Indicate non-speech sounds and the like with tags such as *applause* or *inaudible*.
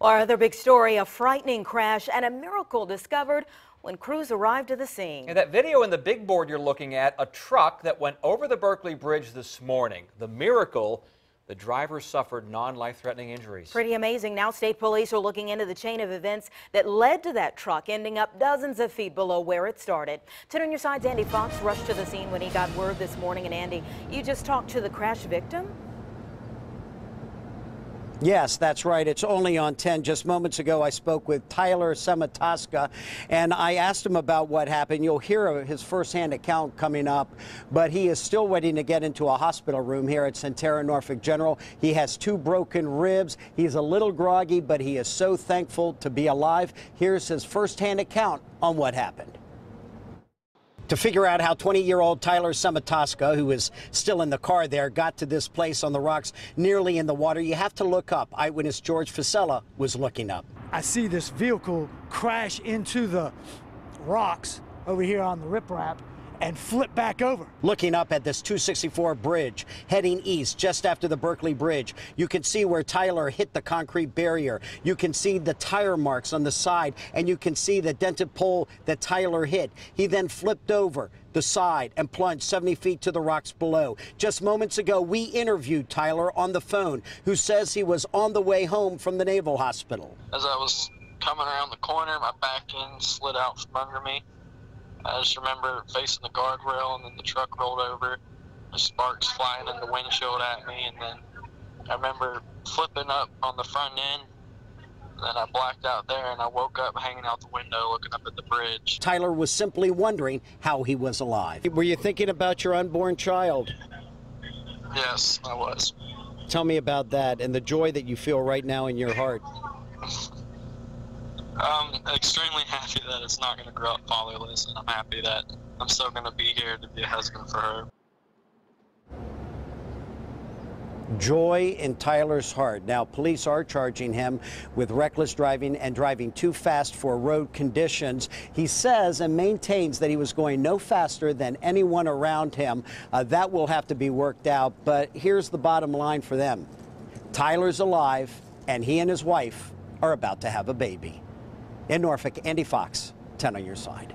Our other big story, a frightening crash and a miracle discovered when crews arrived to the scene. And that video in the big board you're looking at, a truck that went over the Berkley Bridge this morning. The miracle, the driver suffered non-life-threatening injuries. Pretty amazing. Now state police are looking into the chain of events that led to that truck ending up dozens of feet below where it started. 10 on your side's Andy Fox rushed to the scene when he got word this morning. And Andy, you just talked to the crash victim? Yes, that's right. It's only on 10. Just moments ago, I spoke with Tyler Semataska, and I asked him about what happened. You'll hear his firsthand account coming up, but he is still waiting to get into a hospital room here at Sentara Norfolk General. He has two broken ribs. He's a little groggy, but he is so thankful to be alive. Here's his firsthand account on what happened to figure out how 20-year-old Tyler Samataska, who is still in the car there, got to this place on the rocks nearly in the water. You have to look up. Eyewitness George Fasella was looking up. I see this vehicle crash into the rocks over here on the riprap and flip back over. Looking up at this 264 bridge, heading east just after the Berkley Bridge, you can see where Tyler hit the concrete barrier. You can see the tire marks on the side, and you can see the dented pole that Tyler hit. He then flipped over the side and plunged 70 feet to the rocks below. Just moments ago, we interviewed Tyler on the phone, who says he was on the way home from the Naval Hospital. As I was coming around the corner, my back end slid out from under me. I just remember facing the guardrail, and then the truck rolled over. The sparks flying in the windshield at me, and then I remember flipping up on the front end. Then I blacked out there, and I woke up hanging out the window, looking up at the bridge. Tyler was simply wondering how he was alive. Were you thinking about your unborn child? Yes, I was. Tell me about that and the joy that you feel right now in your heart. *laughs* I'm extremely happy that it's not going to grow up fatherless, and I'm happy that I'm still going to be here to be a husband for her. Joy in Tyler's heart. Now, police are charging him with reckless driving and driving too fast for road conditions. He says and maintains that he was going no faster than anyone around him. Uh, that will have to be worked out, but here's the bottom line for them Tyler's alive, and he and his wife are about to have a baby. In Norfolk, Andy Fox, 10 on your side.